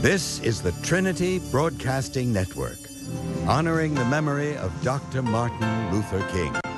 This is the Trinity Broadcasting Network, honoring the memory of Dr. Martin Luther King.